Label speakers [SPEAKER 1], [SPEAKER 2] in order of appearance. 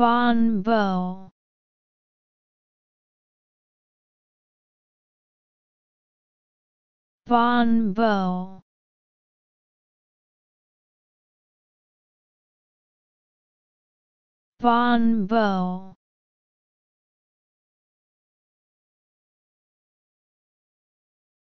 [SPEAKER 1] Bonbo Bonbo Bonbo